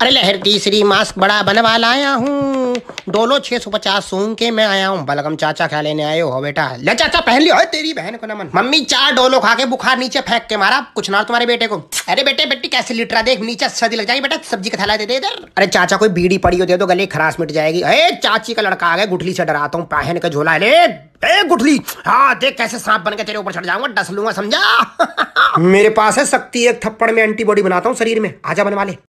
अरे लहर तीसरी मास्क बड़ा बनवा लाया हूँ। डोलो छह सौ पचास सूंघ के मैं आया हूँ। बलगम चाचा खा लेने आए हो बेटा। ले चाचा, पहन लियो। तेरी बहन को नमन। मम्मी, चार डोलो खा के बुखार नीचे फेंक के मारा। कुछ ना तुम्हारे बेटे को। अरे बेटे, बेटी, कैसे लिटरा देख, नीचे सर्दी लग जाएगी बेटा। सब्ज़ी का थैला दे दे इधर। अरे चाचा, कोई बीड़ी पड़ी हो दे दो, गले खरास मिट जाएगी। अरे चाची का लड़का आ गया, गुठली से डराता हूँ। पहन के झोला ले। ए, गुठली। हाँ देख कैसे सांप बन के तेरे ऊपर चढ़ जाऊँगा। डस लूँगा, समझा? मेरे पास है, शक्ति एक थप्पड़ में एंटीबॉडी बनाता हूँ, शरीर में। आजा बनवा ले।